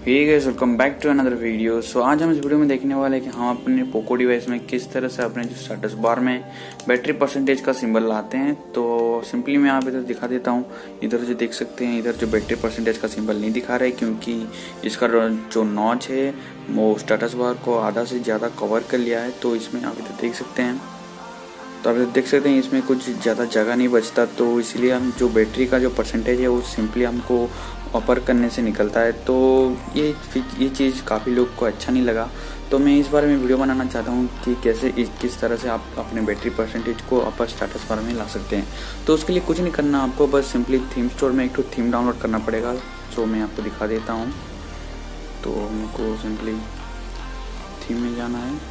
Guys welcome back to another video so आज हम इस वीडियो में देखने वाले हैं कि हम अपने पोको डिवाइस में किस तरह से अपने जो स्टेटस बार में बैटरी परसेंटेज का सिंबल लाते हैं। तो सिंपली मैं आप इधर दिखा देता हूँ। इधर जो देख सकते हैं, इधर जो बैटरी परसेंटेज का सिंबल नहीं दिखा रहा क्योंकि इसका जो नॉच है, वो स्टेटस बार को आधा से ज़्यादा कवर कर लिया है। तो इसमें आप इधर देख सकते हैं। तो आप देख सकते हैं, इसमें कुछ ज़्यादा जगह नहीं बचता। तो इसलिए हम जो बैटरी का जो परसेंटेज है, वो सिंपली हमको ऑपर करने से निकलता है तो ये ये चीज़ काफ़ी लोग को अच्छा नहीं लगा। तो मैं इस बारे में वीडियो बनाना चाहता हूँ कि कैसे इस, किस तरह से आप अपने बैटरी परसेंटेज को अपर स्टेटस बार में ला सकते हैं। तो उसके लिए कुछ नहीं करना, आपको बस सिंपली थीम स्टोर में एक तो थीम डाउनलोड करना पड़ेगा, जो मैं आपको दिखा देता हूँ। तो हमको सिंपली थीम में जाना है।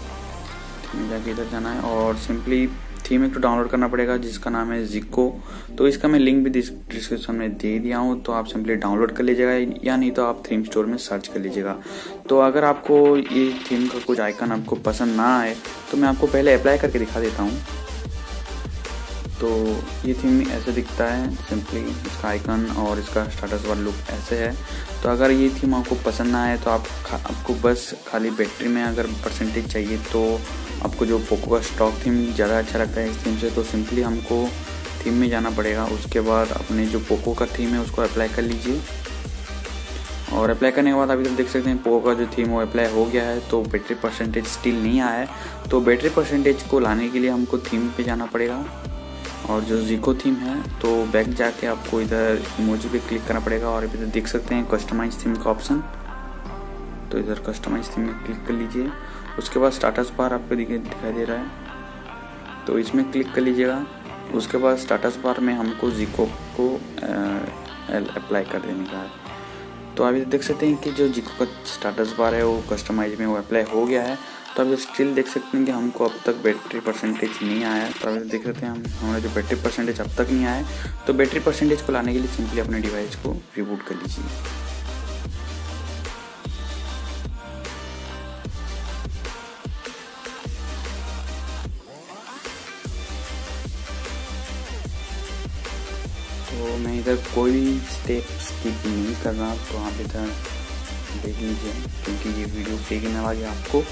जाके इधर जाना है और सिंपली थीम एक तो डाउनलोड करना पड़ेगा, जिसका नाम है जिको तो इसका मैं लिंक भी डिस्क्रिप्शन में दे दिया हूँ तो आप सिंपली डाउनलोड कर लीजिएगा, या नहीं तो आप थीम स्टोर में सर्च कर लीजिएगा। तो अगर आपको ये थीम का कुछ आइकन आपको पसंद ना आए तो मैं आपको पहले अप्लाई करके दिखा देता हूँ। तो ये थीम ऐसे दिखता है सिंपली इसका आइकन और इसका स्टाटस वाला लुक ऐसे है। तो अगर ये थीम आपको पसंद ना आए तो आप आपको बस खाली बैटरी में अगर परसेंटेज चाहिए तो आपको जो पोको का स्टॉक थीम ज़्यादा अच्छा लगता है इस थीम से तो सिंपली हमको थीम में जाना पड़ेगा। उसके बाद अपने जो पोको का थीम है, उसको अप्लाई कर लीजिए। और अप्लाई करने के बाद अभी तक देख सकते हैं पोको का जो थीम वो अप्लाई हो गया है तो बैटरी परसेंटेज स्टिल नहीं आया है। तो बैटरी परसेंटेज को लाने के लिए हमको थीम पे जाना पड़ेगा। और जो जीको थीम है तो बैक जाके आपको इधर इमोजी पे क्लिक करना पड़ेगा और इधर देख सकते हैं कस्टमाइज थीम का ऑप्शन तो इधर कस्टमाइज थीम में क्लिक कर लीजिए। उसके बाद स्टाटस बार आपको दिखाई दे रहा है। तो इसमें क्लिक कर लीजिएगा। उसके बाद स्टाटस बार में हमको जिको को अप्लाई कर देने का है। तो अभी देख सकते हैं कि जो जिको का स्टाटस बार है, वो कस्टमाइज में वो अप्लाई हो गया है। तो अभी स्टिल देख सकते हैं कि हमको अब तक बैटरी परसेंटेज नहीं आया। तो अभी देख सकते हैं हम, हमारा जो बैटरी परसेंटेज अब तक नहीं आया तो बैटरी परसेंटेज को लाने के लिए सिंपली अपने डिवाइस को रिबूट कर लीजिए। तो मैं इधर कोई स्टेप स्किप नहीं कर रहा तो आप इधर देख लीजिए, क्योंकि ये वीडियो देखने वाली आपको।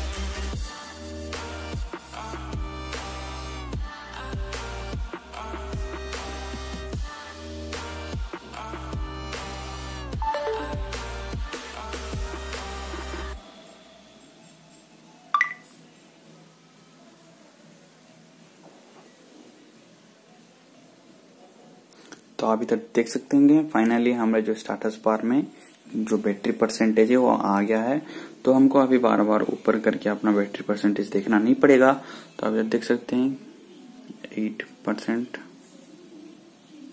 तो आप इधर देख सकते हैं फाइनली हमारे जो स्टाटस बार में जो बैटरी परसेंटेज है वो आ गया है। तो हमको अभी बार बार ऊपर करके अपना बैटरी परसेंटेज देखना नहीं पड़ेगा। तो आप इधर देख सकते हैं एट परसेंट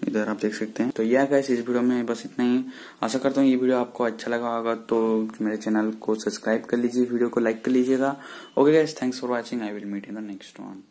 इधर आप देख सकते हैं। तो यह गैस इस वीडियो में बस इतना ही। आशा करता हूँ ये वीडियो आपको अच्छा लगा होगा तो मेरे चैनल को सब्सक्राइब कर लीजिए, वीडियो को लाइक कर लीजिएगा। Okay guys thanks for watching I will meet in the next one